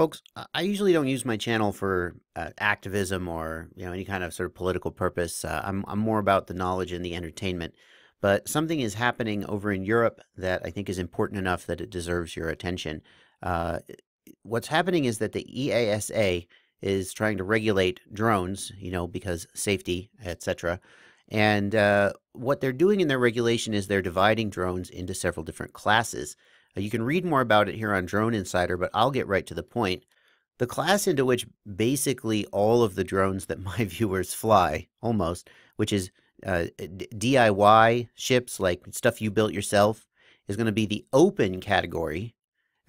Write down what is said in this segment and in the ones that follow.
Folks, I usually don't use my channel for uh, activism or you know any kind of sort of political purpose. Uh, I'm I'm more about the knowledge and the entertainment. But something is happening over in Europe that I think is important enough that it deserves your attention. Uh, what's happening is that the EASA is trying to regulate drones, you know, because safety, etc. And uh, what they're doing in their regulation is they're dividing drones into several different classes. Uh, you can read more about it here on Drone Insider, but I'll get right to the point. The class into which basically all of the drones that my viewers fly, almost, which is uh, DIY ships, like stuff you built yourself, is going to be the open category.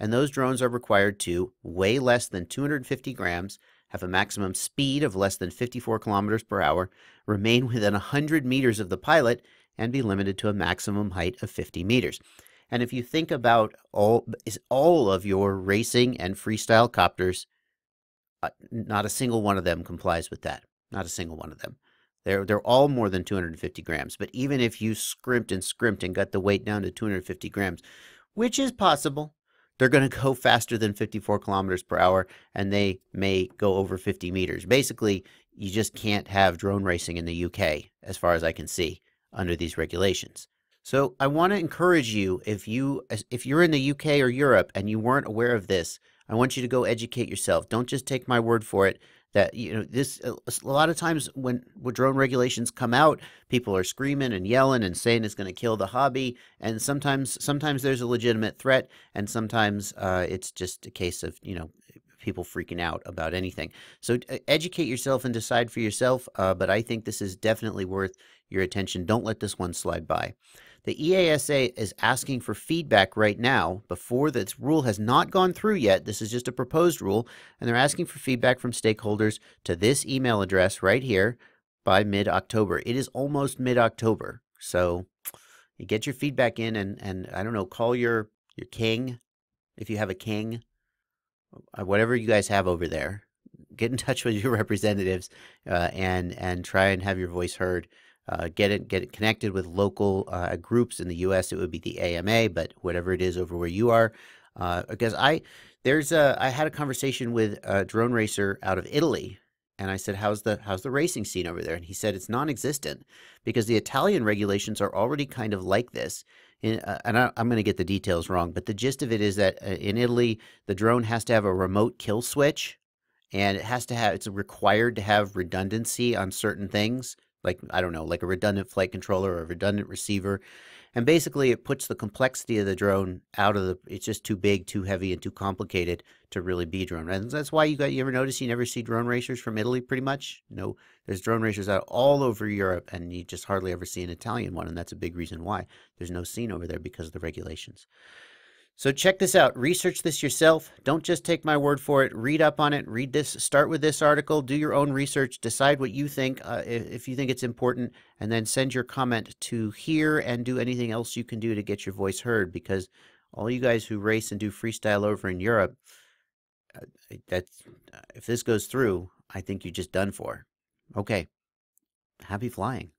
And those drones are required to weigh less than 250 grams, have a maximum speed of less than 54 kilometers per hour, remain within 100 meters of the pilot, and be limited to a maximum height of 50 meters. And if you think about all is all of your racing and freestyle copters, uh, not a single one of them complies with that. Not a single one of them. They're they're all more than 250 grams. But even if you scrimped and scrimped and got the weight down to 250 grams, which is possible, they're going to go faster than 54 kilometers per hour, and they may go over 50 meters. Basically, you just can't have drone racing in the UK, as far as I can see, under these regulations. So I want to encourage you if you if you're in the UK or Europe and you weren't aware of this, I want you to go educate yourself. Don't just take my word for it that you know this a lot of times when, when drone regulations come out people are screaming and yelling and saying it's going to kill the hobby and sometimes sometimes there's a legitimate threat and sometimes uh, it's just a case of you know people freaking out about anything. So uh, educate yourself and decide for yourself uh, but i think this is definitely worth your attention. Don't let this one slide by the EASA is asking for feedback right now before this rule has not gone through yet. This is just a proposed rule, and they're asking for feedback from stakeholders to this email address right here by mid October. It is almost mid October. So you get your feedback in and, and I don't know, call your, your king if you have a king, uh, whatever you guys have over there. Get in touch with your representatives uh, and and try and have your voice heard uh, get it get it connected with local uh, groups in the U.S. It would be the AMA, but whatever it is over where you are, uh, because I there's a I had a conversation with a drone racer out of Italy, and I said, "How's the how's the racing scene over there?" And he said, "It's non-existent because the Italian regulations are already kind of like this." In, uh, and I, am going to get the details wrong, but the gist of it is that uh, in Italy, the drone has to have a remote kill switch, and it has to have it's required to have redundancy on certain things like I don't know, like a redundant flight controller or a redundant receiver. And basically it puts the complexity of the drone out of the it's just too big, too heavy, and too complicated to really be drone. And that's why you got you ever notice you never see drone racers from Italy pretty much? No, there's drone racers out all over Europe and you just hardly ever see an Italian one, and that's a big reason why. There's no scene over there because of the regulations. So check this out. Research this yourself. Don't just take my word for it. Read up on it. Read this. Start with this article. Do your own research. Decide what you think, uh, if you think it's important, and then send your comment to here and do anything else you can do to get your voice heard. Because all you guys who race and do freestyle over in Europe, uh, that's if this goes through, I think you're just done for. Okay. Happy flying.